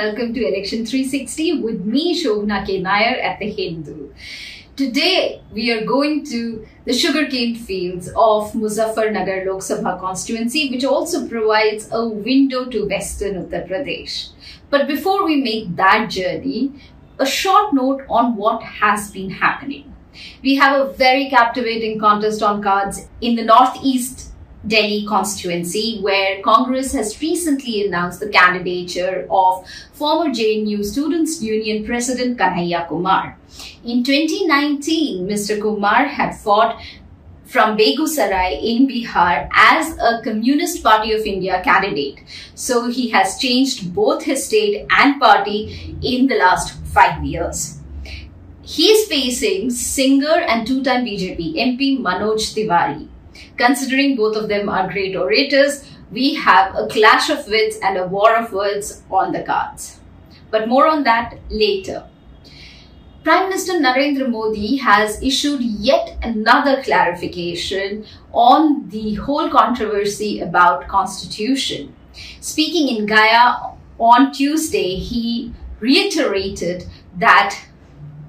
welcome to Election 360 with me, Shobhna K. Nair at the Hindu. Today, we are going to the sugarcane fields of Muzaffarnagar Lok Sabha constituency, which also provides a window to western Uttar Pradesh. But before we make that journey, a short note on what has been happening. We have a very captivating contest on cards in the northeast Delhi constituency, where Congress has recently announced the candidature of former JNU Students Union President Kanhaiya Kumar. In 2019, Mr. Kumar had fought from Begusarai in Bihar as a Communist Party of India candidate. So he has changed both his state and party in the last five years. He is facing singer and two-time BJP MP Manoj Tiwari. Considering both of them are great orators, we have a clash of wits and a war of words on the cards. But more on that later. Prime Minister Narendra Modi has issued yet another clarification on the whole controversy about constitution. Speaking in Gaya on Tuesday, he reiterated that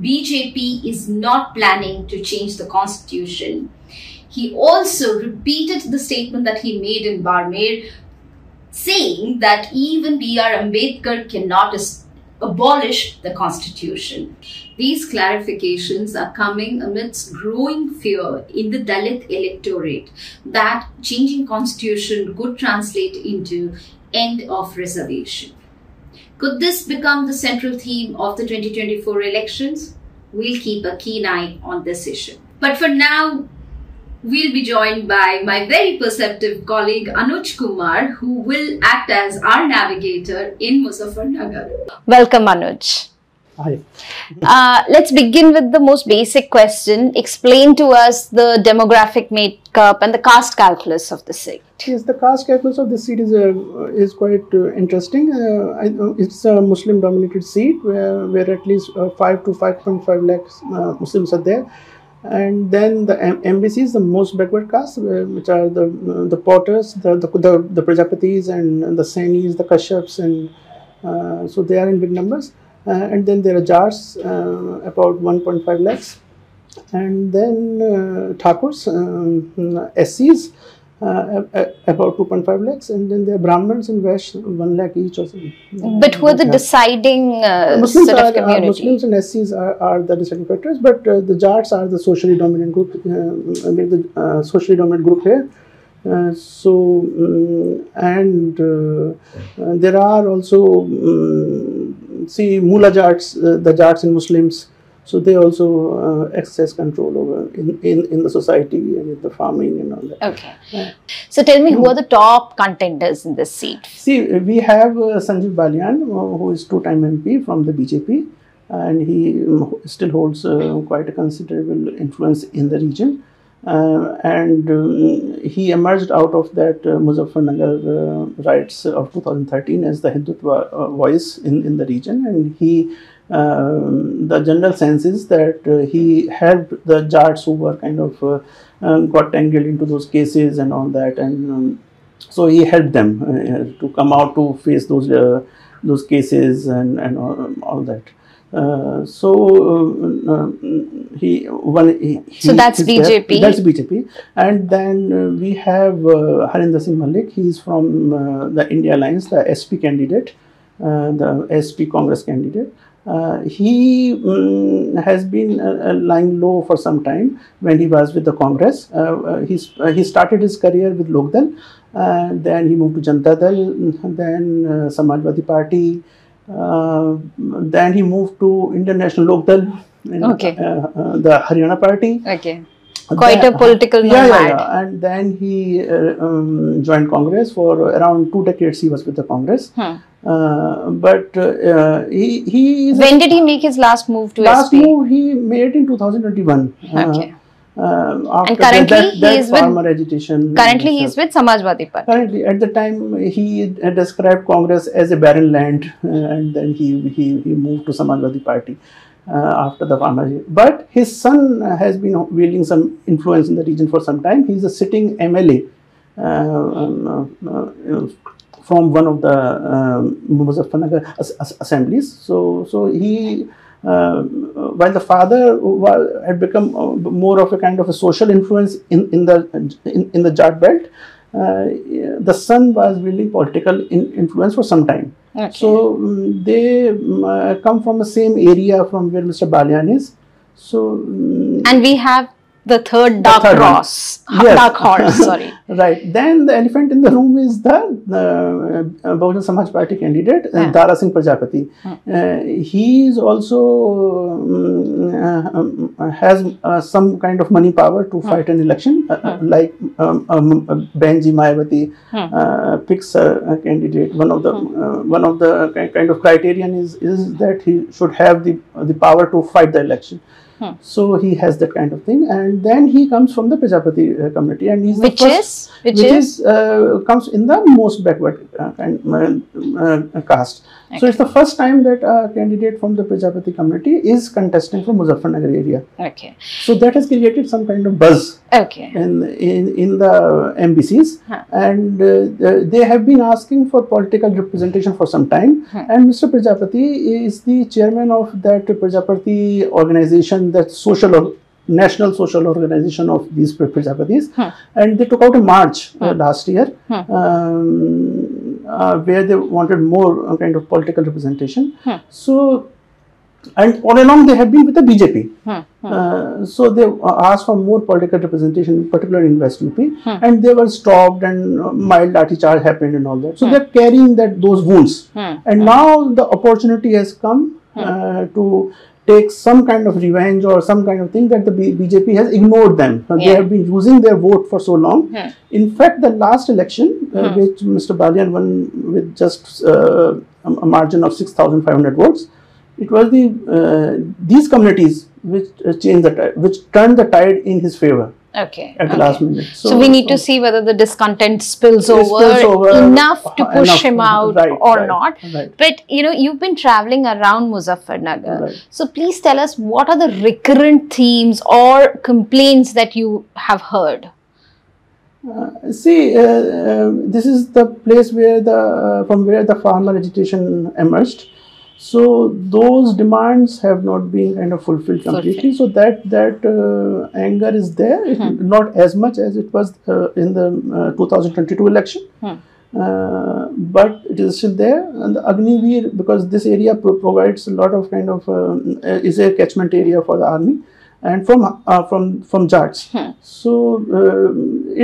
BJP is not planning to change the constitution he also repeated the statement that he made in Barmer, saying that even B.R. Ambedkar cannot abolish the constitution. These clarifications are coming amidst growing fear in the Dalit electorate that changing constitution could translate into end of reservation. Could this become the central theme of the 2024 elections? We'll keep a keen eye on this issue. But for now, we'll be joined by my very perceptive colleague Anuj Kumar, who will act as our navigator in Muzaffarnagar. Welcome, Anuj. Hi. Uh, let's begin with the most basic question. Explain to us the demographic makeup and the caste calculus of the seat. Yes, the caste calculus of the seat is uh, is quite uh, interesting. Uh, I, it's a Muslim-dominated seat where, where at least uh, five to five point five lakhs uh, Muslims are there and then the MBCs, the most backward caste, which are the the potters, the the, the, the Prajapatis and the Sainis, the Kashyaps, and uh, so they are in big numbers. Uh, and then there are Jats, uh, about 1.5 lakhs, and then uh, Thakurs, um, SCs, uh, about 2.5 lakhs and then there are Brahmins and Vash 1 lakh each or something. But who are the yeah. deciding uh, Muslims sort are, of community? Muslims and SCs are, are the deciding factors but uh, the Jats are the socially dominant group, uh, I mean the uh, socially dominant group here. Uh, so um, and there are also um, see Mula Jats, the Jats and Muslims so they also uh, exercise control over in, in, in the society and in the farming and all that. Okay. Uh, so tell me, who are the top contenders in this seat? See, we have uh, Sanjeev Balyan, uh, who is two-time MP from the BJP, and he um, still holds uh, quite a considerable influence in the region. Uh, and um, he emerged out of that uh, Muzaffarnagar uh, riots of 2013 as the Hindutva uh, voice in, in the region, and he the general sense is that uh, he helped the Jats who were kind of uh, um, got tangled into those cases and all that, and um, so he helped them uh, to come out to face those uh, those cases and and all, all that. Uh, so uh, he one. He, so that's BJP. There. That's BJP, and then we have Harinder Singh Malik. He's from the India Alliance, the SP candidate, the SP Congress candidate. Uh, he um, has been uh, lying low for some time when he was with the Congress. Uh, uh he's, uh, he started his career with Lokdal, then he moved to Janata Dal, then Samajwadi Party, then he moved to Indian National Lokdal, okay. the Haryana Party. Okay quite then, a political yeah, yeah, yeah, and then he uh, um, joined congress for around two decades he was with the congress hmm. uh, but uh, he, he when did he make his last move to last SP? move he made in 2021 uh, okay uh, and currently that, that he is farmer with, agitation currently he is with Samajwadi Party. Currently, at the time he described Congress as a barren land, uh, and then he, he he moved to Samajwadi Party. Uh, after the farmer. But his son has been wielding some influence in the region for some time. He is a sitting MLA um, uh, from one of the um, Muzaffarnagar as- as- assemblies. So, so he, uh, while the father had become uh, more of a kind of a social influence in, in the in, in the Jat belt, uh, the son was wielding political in, influence for some time. Okay. So mm, they uh, come from the same area from where Mr. Balyan is. So mm, and we have the third dark third horse, Yes. dark horse. Sorry. right then the elephant in the room is the uh, Bahujan Samaj Party candidate uh, Yeah. Dara Singh Prajapati. Hmm. Uh, he is also um, uh, um, has uh, some kind of money power to Hmm. fight an election, uh, uh, like um, um, Behenji Mayawati Hmm. uh, picks a, a candidate. One of the uh, one of the kind of criterion is is that he should have the the power to fight the election. Hmm. So he has that kind of thing, and then he comes from the Prajapati uh, community, and he's the Which first, is which, which is, is uh, comes in the most backward uh, kind uh, uh, caste. So it's the first time that a candidate from the Prajapati community is contesting from Muzaffarnagar area. okay. So that has created some kind of buzz Okay. in in, in the MBCs, Huh. and uh, they have been asking for political representation for some time. And Mr. Prajapati is the chairman of that Prajapati organization, that social or national social organization of these Pra- Prajapatis, Huh. and they took out a march uh, last year um, uh, where they wanted more uh, kind of political representation. So. And all along they have been with the BJP. Hmm, hmm. Uh, so they uh, asked for more political representation, particularly in West UP, Hmm. and they were stopped and uh, mild lathi charge happened and all that. So Hmm. they're carrying that those wounds, Hmm, and now the opportunity has come uh, to take some kind of revenge or some kind of thing that the B- BJP has ignored them. Uh, They have been using their vote for so long. Hmm. In fact, the last election, uh, Hmm. which Mr. Balyan won with just uh, a margin of 6,500 votes, it was the uh, these communities which uh, changed the tide, which turned the tide in his favor Okay. at okay. last minute. So, we need to see whether the discontent spills over, spills over, enough to push enough, him out right, or right, not. Right. But you know, you've been traveling around Muzaffarnagar. So please tell us what are the recurrent themes or complaints that you have heard? Uh, see, uh, uh, this is the place where the uh, from where the farmer agitation emerged. So those demands have not been kind of fulfilled completely. So that that uh, anger is there, it, Hmm. not as much as it was uh, in the uh, 2022 election. Hmm. Uh, but it is still there, and the Agni Agniveer because this area pro- provides a lot of kind of uh, is a catchment area for the army, and from uh, from from Jats. Hmm. So uh,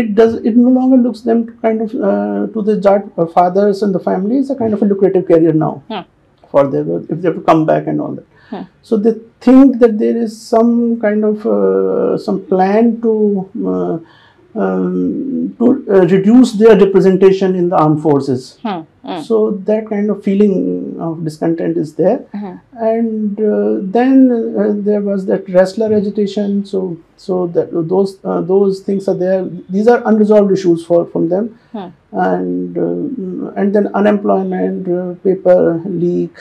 it does it no longer looks them to kind of uh, to the Jat fathers and the families a kind of a lucrative career now Hmm. for them if they have to come back and all that. Hmm. So they think that there is some kind of uh, some plan to uh, um, to uh, reduce their representation in the armed forces. Hmm, hmm, So that kind of feeling of discontent is there, Mhm. and uh, then uh, there was that wrestler agitation. So so that those uh, those things are there. These are unresolved issues for from them, Hmm. and uh, and then unemployment, uh, paper leak.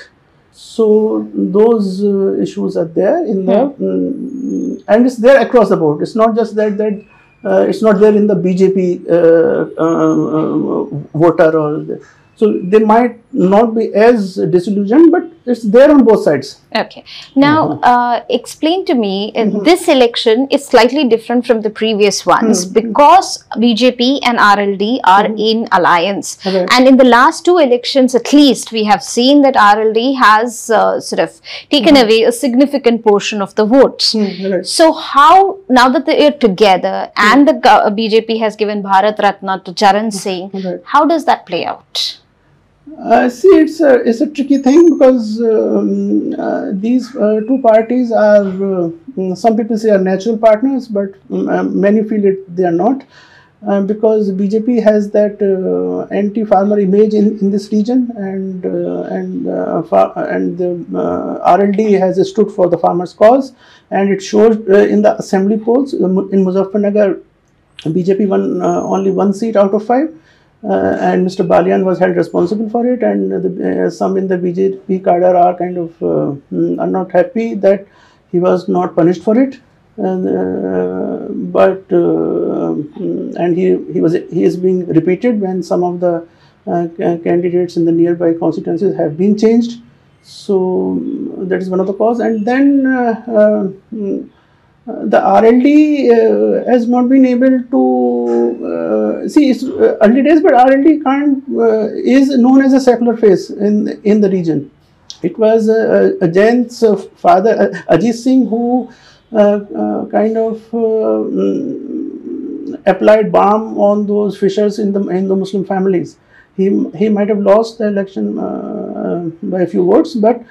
So those uh, issues are there in the, mm, and it's there across the board. It's not just that that uh, it's not there in the BJP uh, uh, uh, voter or the, so they might not be as disillusioned, but it's there on both sides. Okay. Now, mm-hmm. uh, explain to me, uh, mm-hmm. this election is slightly different from the previous ones mm-hmm. because BJP and RLD are in alliance. Right. And in the last two elections, at least, we have seen that RLD has uh, sort of taken away a significant portion of the votes. Right. So, how now that they are together and the go- uh, BJP has given Bharat Ratna to Charan Singh, Right. how does that play out? Uh, see, it's a it's a tricky thing because um, uh, these uh, two parties are uh, mm, some people say are natural partners, but um, many feel it they are not. Uh, because BJP has that anti-farmer image in, in this region, and and and the RLD has stood for the farmers' cause, and it shows in the assembly polls in Muzaffarnagar, BJP won only one seat out of five, and Mr. Balyan was held responsible for it, and the, uh, some in the BJP cadre are kind of uh, mm, are not happy that he was not punished for it. and, uh, but uh, mm, and he he was he is being repeated when some of the uh, candidates in the nearby constituencies have been changed. So mm, that is one of the cause, and then uh, uh, uh, the RLD uh, has not been able to uh, see it's uh, early days, but RLD can't uh, is known as a secular phase in in the region. It was uh, Jayant's father Ajit Singh who kind of mm, applied balm on those fissures in the in the Muslim families. He he might have lost the election uh, by a few votes, but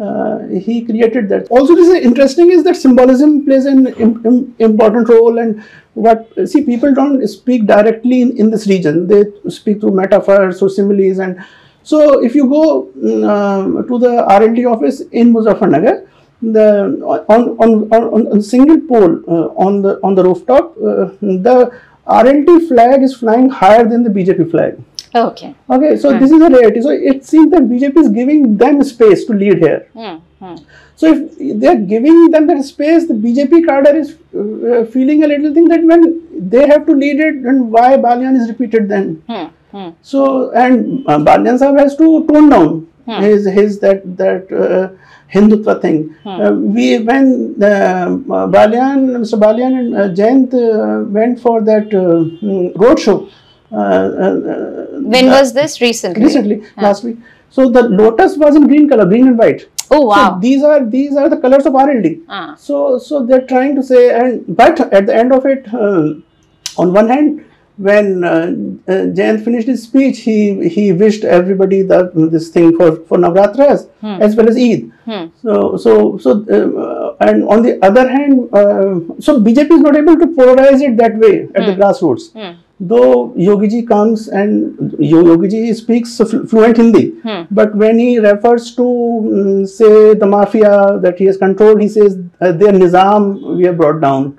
uh, he created that. Also, this is interesting is that symbolism plays an im- im- important role, and what see people don't speak directly in, in this region; they speak through metaphors or similes, and so if you go mm, uh, to the RLD office in Muzaffarnagar, the on on on, on single pole uh, on the on the rooftop, uh, the RLD flag is flying higher than the BJP flag. Okay. Okay, so this is a reality. So it seems that BJP is giving them space to lead here. Hmm, hmm. So if they are giving them that space, the BJP cadre is uh, feeling a little thing that when they have to lead it, then why Balyan is repeated then? Hmm, hmm. So and uh, Balyan Sahib has to tone down his his that that uh, Hindutva thing. Uh, we when uh, Balyan, Mr. Balyan and uh, Jayant uh, went for that uh, road. Uh, uh, When was this recently? recently last week. So the lotus was in green color, green and white. Oh wow. So these are these are the colors of RLD. Ah. So so they're trying to say, and but at the end of it, uh, on one hand, when uh, uh, Jayant finished his speech, he he wished everybody the this thing for for Navratras as well as Eid. Hmm. So so so uh, and on the other hand, uh, so BJP is not able to polarize it that way at the grassroots. Hmm. Though Yogi ji comes and Yo- Yogi ji speaks fluent Hindi, Hmm. but when he refers to mm, say the mafia that he has controlled, he says uh, their nizam we have brought down,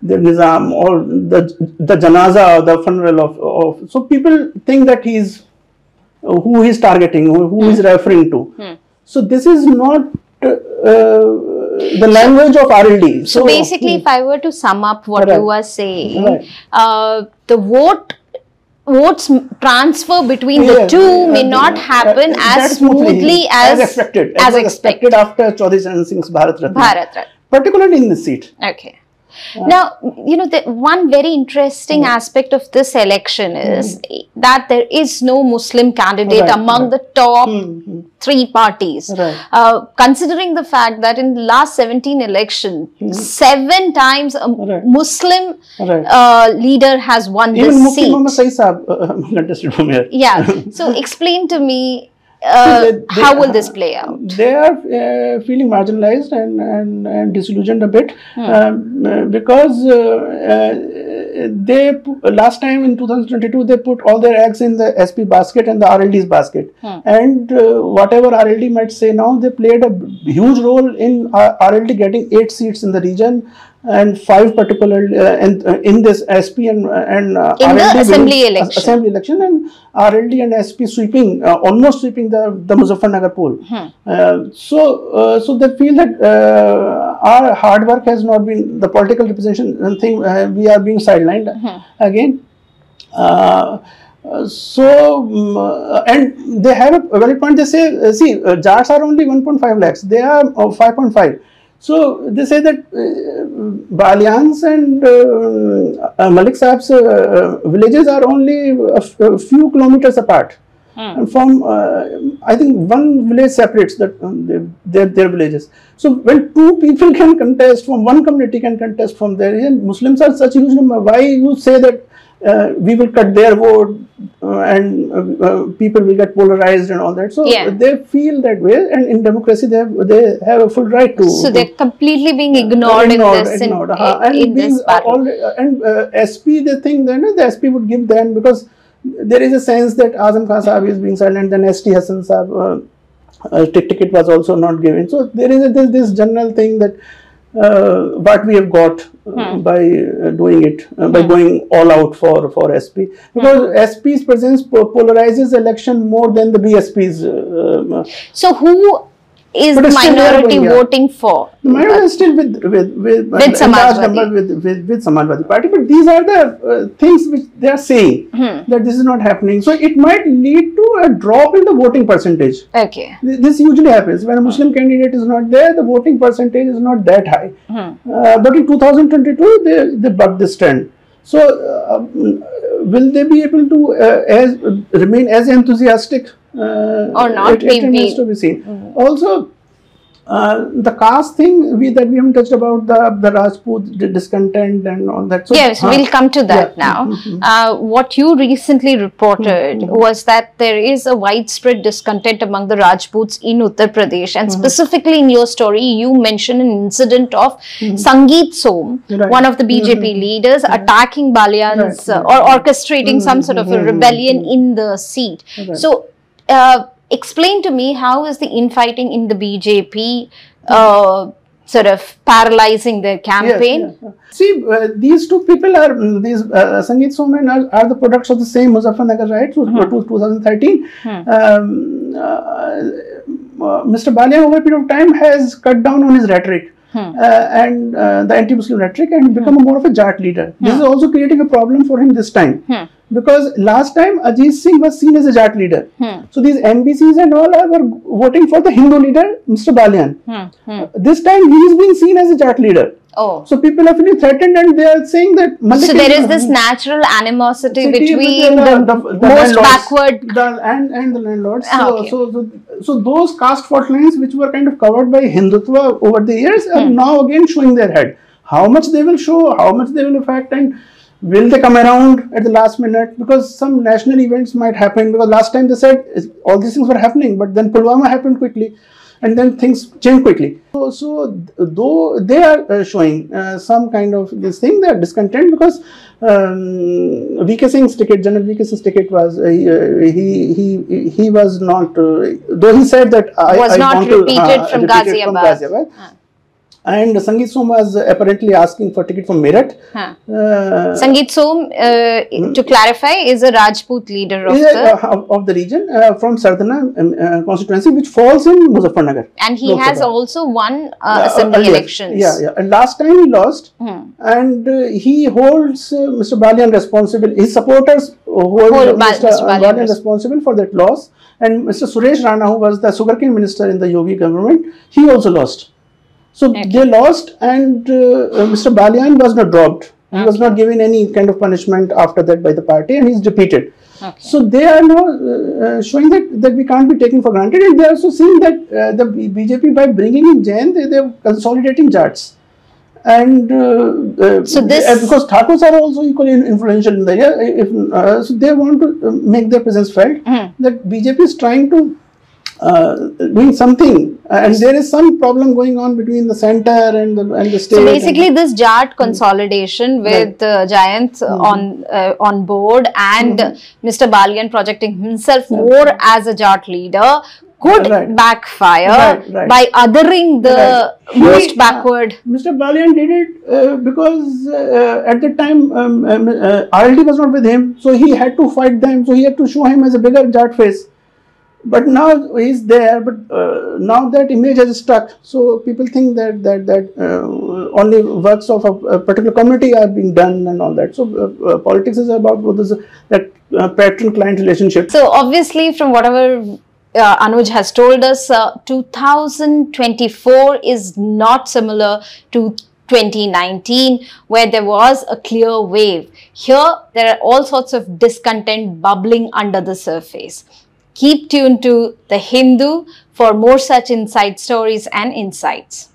their nizam or the the janaza or the funeral of, of so people think that he's uh, who he is targeting, who, who is referring to. Hmm. So this is not uh, the language of RLD. So basically, if I were to sum up what Right. you are saying, Right. uh, the vote votes transfer between the two may not uh, happen as smoothly as as expected, as was expected. after Chaudhry Charan Singh's Bharat Ratna, Bharat Ratna. particularly in this seat. Okay. Now, you know, the one very interesting aspect of this election is that there is no Muslim candidate Right, among right. the top Mhm. three parties. Right. Uh, considering the fact that in the last 17 election, seven times a. Muslim uh, leader has won Even this Mufti Muhammad seat. Saeed Saab uh, contested from here. Yeah. So explain to me uh, They- how will this play out? They are uh, feeling marginalized and, and, and disillusioned a bit Hmm. um, uh, because uh, uh, they last time in 2022 they put all their eggs in the SP basket and the RLD's basket, Hmm. and uh, whatever RLD might say now, they played a huge role in RLD getting eight seats in the region and five particular uh, in, uh, in this SP and and uh, In the RLD assembly winning- election. assembly election and RLD and SP sweeping uh, almost sweeping the the Muzaffarnagar poll. Hmm. Uh, so uh, so they feel that uh, our hard work has not been the political representation thing. Uh, we are being sidelined again. Uh, uh, so um, uh, and they have a valid point. They say, uh, see, uh, Jats are only 1.5 lakhs. They are uh, 5.5. So they say that uh, Balyans and uh, uh, Malik Saab's uh, uh, villages are only a, few kilometers apart. And from uh, I think one village separates that um, their, their their villages. So when two people can contest from one community can contest from there, and Muslims are such a huge number. Why you say that uh, we will cut their vote uh, and uh, uh, people will get polarized and all that? So Yeah. they feel that way, and in democracy they have, they have a full right to. So they're completely being ignored, in this in, ignored, in, and this being, all- uh, and uh, SP, they think that uh, the SP would give them because there is a sense that Azam Khan Saab is being silent, then ST Hassan Saab uh, uh, ticket was also not given. So there is a, this, this general thing that uh, what we have got uh, by uh, doing it, uh, by going all out for, for SP. Because SP's presence polarizes election more than the BSP's. Uh, um, So who is But the it's still there minority voting for? The minority is still with with with, With Samajwadi. with, with with Samajwadi Party, but these are the uh, things which they are saying Hmm. that this is not happening. So it might lead to a drop in the voting percentage. Okay. This usually happens when a Muslim candidate is not there, the voting percentage is not that high. Hmm. Uh, but in 2022, they they bucked this trend. So uh, um, will they be able to uh, as remain as enthusiastic Or not? It, it remains to be seen. Also, uh, the caste thing we that we haven't touched about the the Rajput the discontent and all that. So, Yes, huh. we'll come to that Yeah. now. Mhm. Uh, what you recently reported Mhm. was that there is a widespread discontent among the Rajputs in Uttar Pradesh, and specifically in your story, you mention an incident of Sangeet Som, Right. one of the BJP leaders, attacking Balyans Right, uh, or orchestrating some sort of a rebellion in the seat. Right. So, uh, explain to me how is the infighting in the BJP uh, sort of paralyzing their Yes, campaign? yes, yes. See, uh, these two people are mm, these uh, Sangeet Soman are, are the products of the same Muzaffarnagar, right? So, to 2013. Um, uh, uh, Mr. Balia, over a period of time, has cut down on his rhetoric. Uh, and uh, the anti-Muslim rhetoric and become more of a Jat leader. This is also creating a problem for him this time because last time Ajit Singh was seen as a Jat leader. So these MBCs and all are, were voting for the Hindu leader, Mr. Balyan. This time he is being seen as a Jat leader. Oh. So people are feeling threatened and they are saying that Malik So there is this natural animosity between with the, the, the most backward. the, and, and the landlords. Ah, So, okay. so, so, so those caste fault lines which were kind of covered by Hindutva over the years are Hmm. now again showing their head. How much they will show, how much they will affect and will they come around at the last minute because some national events might happen because last time they said all these things were happening but then Pulwama happened quickly and then things change quickly. So, so though they are uh, showing uh, some kind of this thing, they are discontent because um, VK Singh's ticket, General VK Singh's ticket was uh, he, he he he was not uh, though he said that I Was I not to, repeated uh, from repeated Ghaziabad. Ghaziabad. And Sangeet Som was apparently asking for ticket from Meerut. Huh. Uh, Sangeet Som, uh, to clarify, is a Rajput leader of the, a- of, of the region uh, from Sardhana um, uh, constituency, which falls in Muzaffarnagar. and he Lok has Sabha. also won uh, Uh, assembly elections. Yeah, yeah. And last time he lost, Hmm. and uh, he holds uh, Mr. Balyan responsible. His supporters hold, Hold Mr. Mr. Balyan Balyan responsible for that loss. And Mr. Suresh Rana, who was the sugarcane minister in the Yogi government, he also lost. So they lost, and uh, uh, Mr. Balyan was not dropped. He was not given any kind of punishment after that by the party, and he's defeated. Okay. So they are now uh, uh, showing that, that we can't be taken for granted, and they are also seeing that uh, the BJP by bringing in Jayant, they, they're consolidating Jats. And uh, uh, So this- because Thakurs are also equally influential in the area, if, uh, so they want to make their presence felt. Hmm. That BJP is trying to uh, doing something, and there is some problem going on between the center and the and the state. So basically, this Jat consolidation with uh, Jayant Mm-hmm. on uh, on board and Mr. Balyan projecting himself more as a Jat leader could Right. backfire Right, right. by othering the Right. most He- backward. Mr. Balyan did it uh, because uh, at the time um, um, uh, RLD was not with him, so he had to fight them. So he had to show him as a bigger Jat face. But now he's there, but uh, now that image has stuck. So people think that that that uh, only works of a, a particular community are being done and all that. So uh, uh, politics is about what is that uh, patron-client relationship. So obviously, from whatever uh, Anuj has told us, uh, 2024 is not similar to 2019 where there was a clear wave. Here, there are all sorts of discontent bubbling under the surface. Keep tuned to The Hindu for more such inside stories and insights.